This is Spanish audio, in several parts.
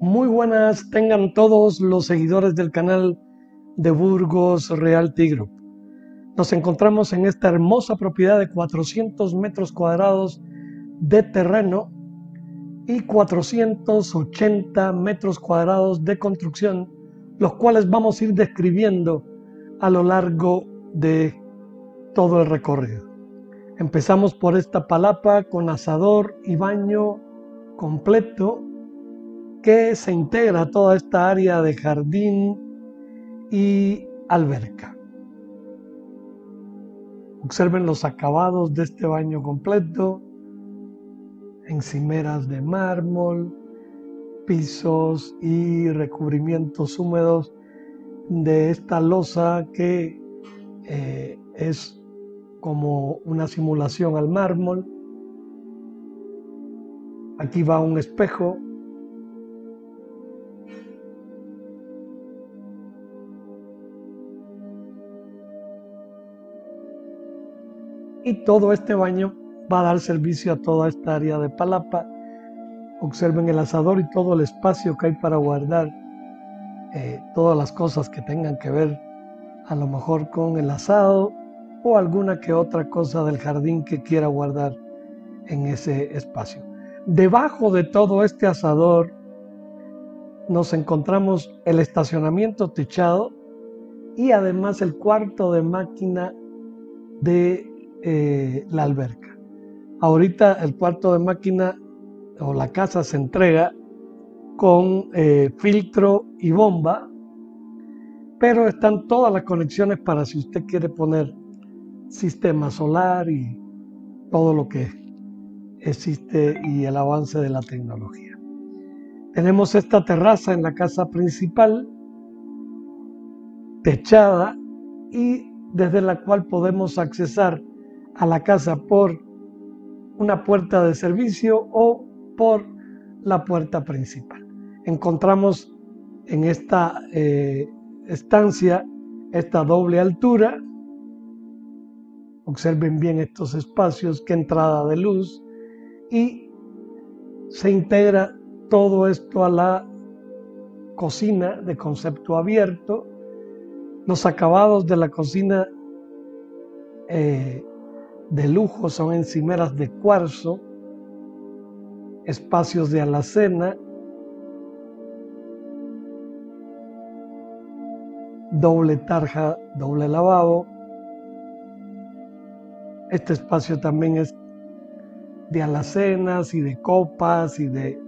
Muy buenas tengan todos los seguidores del canal de Burgos Realty Group. Nos encontramos en esta hermosa propiedad de 400 metros cuadrados de terreno y 480 metros cuadrados de construcción, los cuales vamos a ir describiendo a lo largo de todo el recorrido. Empezamos por esta palapa con asador y baño completo que se integra toda esta área de jardín y alberca. Observen los acabados de este baño completo, encimeras de mármol, pisos y recubrimientos húmedos de esta losa que eh, es como una simulación al mármol. Aquí va un espejo. Y todo este baño va a dar servicio a toda esta área de palapa. Observen el asador y todo el espacio que hay para guardar eh, todas las cosas que tengan que ver a lo mejor con el asado o alguna que otra cosa del jardín que quiera guardar en ese espacio. Debajo de todo este asador nos encontramos el estacionamiento techado y además el cuarto de máquina de eh, la alberca. Ahorita el cuarto de máquina o la casa se entrega con eh, filtro y bomba, pero están todas las conexiones para si usted quiere poner sistema solar y todo lo que existe y el avance de la tecnología. Tenemos esta terraza en la casa principal, techada y desde la cual podemos accesar a la casa por una puerta de servicio o por la puerta principal. Encontramos en esta eh, estancia esta doble altura Observen bien estos espacios, qué entrada de luz y se integra todo esto a la cocina de concepto abierto. Los acabados de la cocina eh, de lujo son encimeras de cuarzo, espacios de alacena, doble tarja, doble lavabo, este espacio también es de alacenas y de copas y de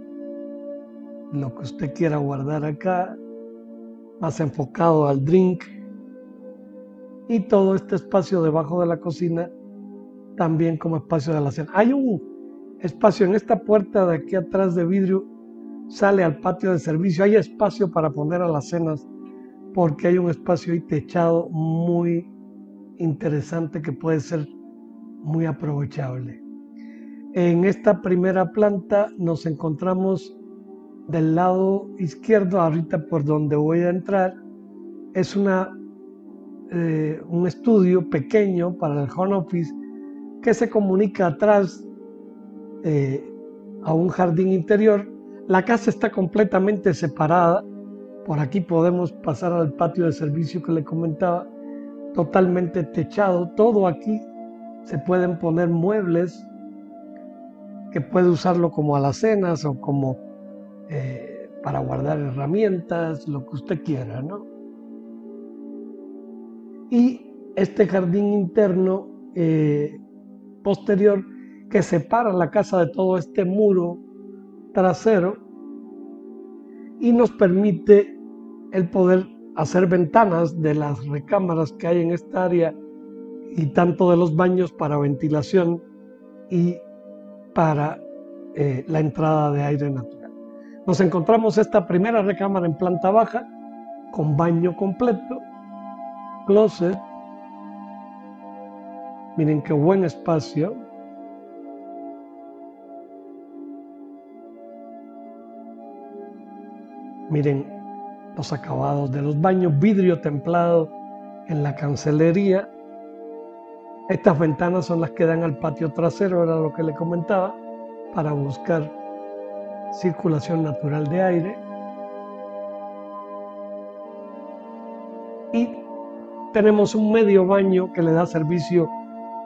lo que usted quiera guardar acá, más enfocado al drink. Y todo este espacio debajo de la cocina también como espacio de alacena. Hay un espacio en esta puerta de aquí atrás de vidrio, sale al patio de servicio. Hay espacio para poner alacenas porque hay un espacio ahí techado muy interesante que puede ser muy aprovechable. En esta primera planta nos encontramos del lado izquierdo, ahorita por donde voy a entrar, es una, eh, un estudio pequeño para el home office que se comunica atrás eh, a un jardín interior. La casa está completamente separada. Por aquí podemos pasar al patio de servicio que le comentaba, totalmente techado. Todo aquí se pueden poner muebles que puede usarlo como alacenas o como eh, para guardar herramientas, lo que usted quiera, ¿no? Y este jardín interno eh, posterior que separa la casa de todo este muro trasero y nos permite el poder hacer ventanas de las recámaras que hay en esta área y tanto de los baños para ventilación y para eh, la entrada de aire natural. Nos encontramos esta primera recámara en planta baja con baño completo, closet. Miren qué buen espacio. Miren los acabados de los baños, vidrio templado en la cancelería. Estas ventanas son las que dan al patio trasero, era lo que le comentaba, para buscar circulación natural de aire. Y tenemos un medio baño que le da servicio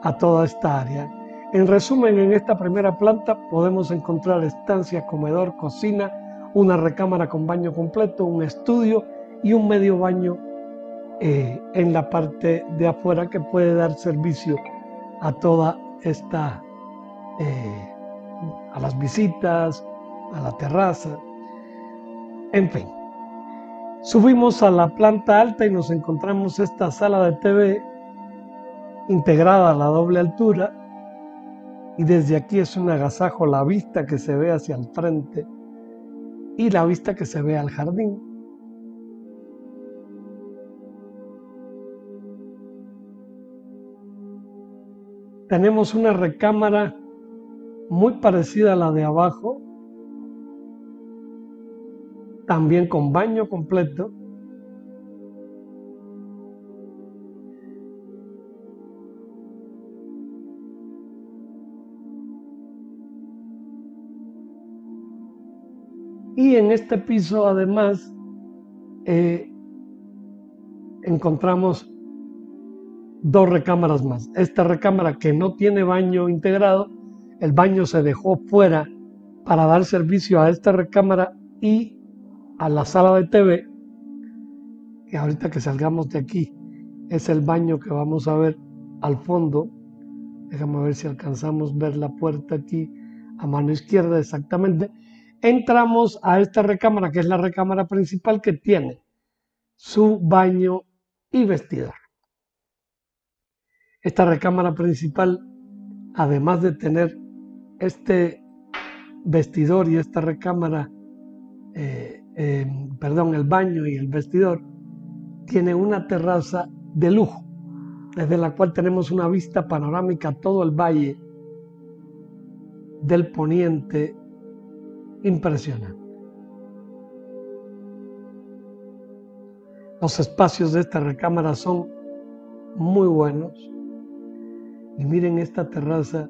a toda esta área. En resumen, en esta primera planta podemos encontrar estancia, comedor, cocina, una recámara con baño completo, un estudio y un medio baño eh, en la parte de afuera que puede dar servicio a toda esta, eh, a las visitas, a la terraza, en fin. Subimos a la planta alta y nos encontramos esta sala de TV integrada a la doble altura y desde aquí es un agasajo la vista que se ve hacia el frente y la vista que se ve al jardín. Tenemos una recámara muy parecida a la de abajo, también con baño completo. Y en este piso además eh, encontramos dos recámaras más. Esta recámara que no tiene baño integrado, el baño se dejó fuera para dar servicio a esta recámara y a la sala de TV, que ahorita que salgamos de aquí es el baño que vamos a ver al fondo. Déjame ver si alcanzamos ver la puerta aquí a mano izquierda exactamente. Entramos a esta recámara, que es la recámara principal que tiene su baño y vestidor. Esta recámara principal, además de tener este vestidor y esta recámara eh, perdón, el baño y el vestidor, tiene una terraza de lujo, desde la cual tenemos una vista panorámica a todo el valle del poniente impresionante. Los espacios de esta recámara son muy buenos. Y miren esta terraza,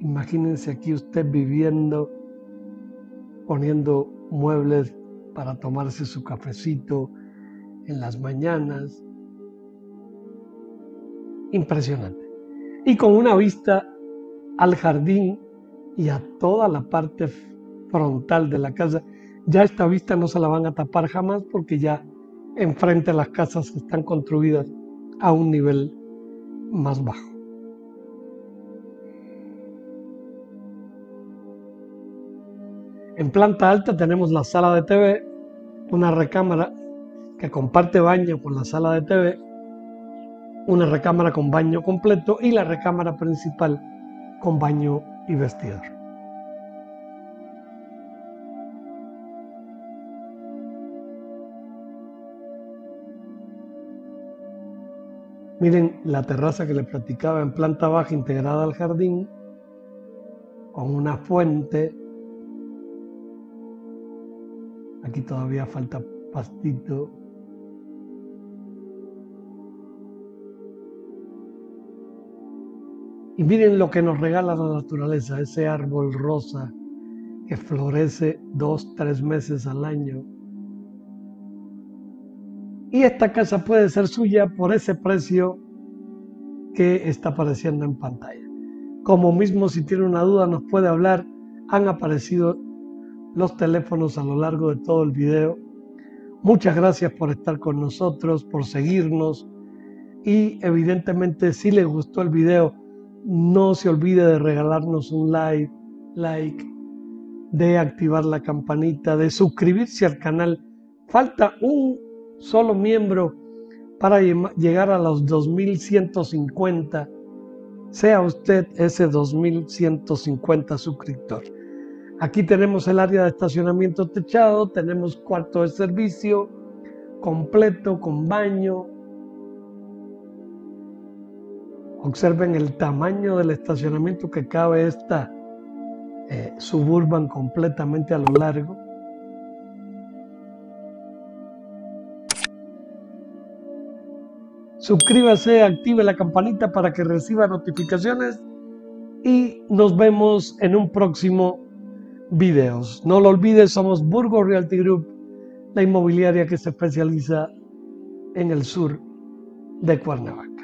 imagínense aquí usted viviendo, poniendo muebles para tomarse su cafecito en las mañanas. Impresionante. Y con una vista al jardín y a toda la parte frontal de la casa. Ya esta vista no se la van a tapar jamás porque ya enfrente las casas están construidas a un nivel más bajo. En planta alta tenemos la sala de TV, una recámara que comparte baño con la sala de TV, una recámara con baño completo y la recámara principal con baño y vestidor. Miren la terraza que le platicaba en planta baja integrada al jardín, con una fuente Aquí todavía falta pastito. Y miren lo que nos regala la naturaleza, ese árbol rosa que florece dos, tres meses al año. Y esta casa puede ser suya por ese precio que está apareciendo en pantalla. Como mismo si tiene una duda nos puede hablar, han aparecido los teléfonos a lo largo de todo el video. Muchas gracias por estar con nosotros, por seguirnos y evidentemente si les gustó el video, no se olvide de regalarnos un like, like, de activar la campanita, de suscribirse al canal. Falta un solo miembro para llegar a los 2150. Sea usted ese 2150 suscriptor. Aquí tenemos el área de estacionamiento techado, tenemos cuarto de servicio completo con baño. Observen el tamaño del estacionamiento que cabe esta eh, suburban completamente a lo largo. Suscríbase, active la campanita para que reciba notificaciones y nos vemos en un próximo videos. No lo olvides, somos Burgos Realty Group, la inmobiliaria que se especializa en el sur de Cuernavaca.